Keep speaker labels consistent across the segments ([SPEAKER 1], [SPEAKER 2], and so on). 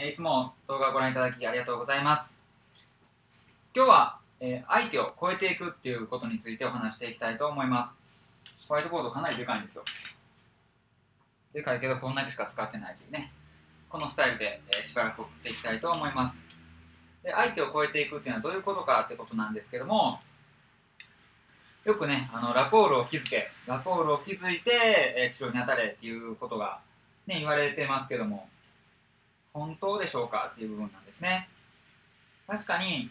[SPEAKER 1] えいつも動画をご覧いただきありがとうございます。今日は、えー相手を超えていくっていうことについてお話していきたいと思います。ホワイトボードかなりでかいんですよ。でかいけどこんだけしか使ってないというね。このスタイルで、えーしばらく送っていきたいと思います。で相手を超えていくっていうのはどういうことかってことなんですけども、よくね、あのラポールを築け、ラポールを築いて、えー治療に当たれっていうことが、ね、言われてますけども、本当でしょうかっていう部分なんですね。確かに、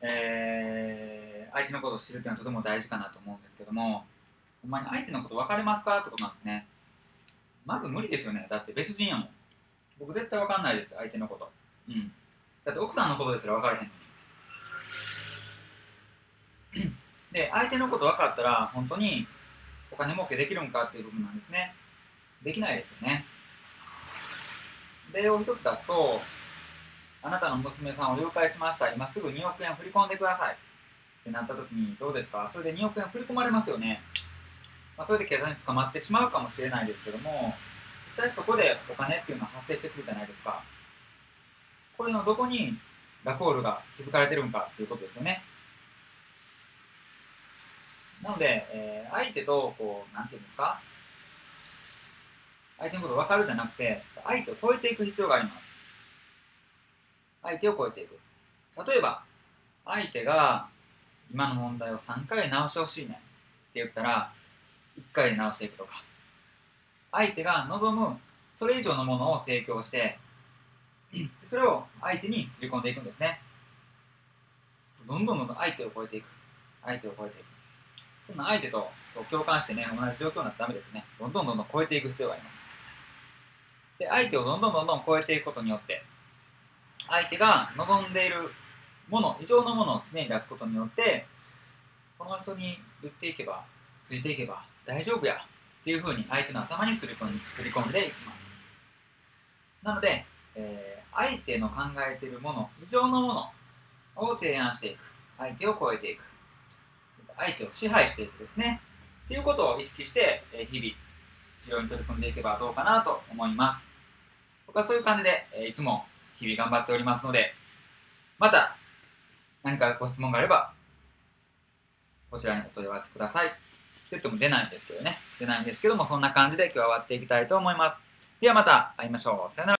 [SPEAKER 1] えー相手のことを知るっていうのはとても大事かなと思うんですけども、ほんまに相手のこと分かれますかってことなんですね。まず無理ですよね。だって別人やもん。僕絶対分かんないです、相手のこと。うん。だって奥さんのことですら分からへんのに。で、相手のこと分かったら、本当にお金儲けできるんかっていう部分なんですね。できないですよね。例を一つ出すと、あなたの娘さんを誘拐しました。今すぐ2億円振り込んでください。ってなった時にどうですか？それで2億円振り込まれますよね。まあ、それで警察に捕まってしまうかもしれないですけども、実際そこでお金っていうのは発生してくるじゃないですか。これのどこにラコールが気づかれてるんかっていうことですよね。なので、えー相手と、こう、なんていうんですか？相手のこと分かるじゃなくて、相手を超えていく必要があります。相手を超えていく。例えば、相手が今の問題を3回直してほしいねって言ったら、1回で直していくとか。相手が望むそれ以上のものを提供して、それを相手に釣り込んでいくんですね。どんどんどんどん相手を超えていく。相手を超えていく。そんな相手と共感してね、同じ状況になったらダメですね。どんどんどんどん超えていく必要があります。で、相手をどんどんどんどん超えていくことによって、相手が望んでいるもの、異常のものを常に出すことによって、この人に言っていけば、ついていけば大丈夫やっていうふうに相手の頭にすり込んすり込んでいきます。なので、えー相手の考えているもの、異常のものを提案していく。相手を超えていく。相手を支配していくですね。っていうことを意識して、日々、治療に取り組んでいけばどうかなと思います。僕はそういう感じで、えーいつも日々頑張っておりますので、また何かご質問があれば、こちらにお問い合わせください。って言っても出ないんですけどね。出ないんですけども、そんな感じで今日は終わっていきたいと思います。ではまた会いましょう。さよなら。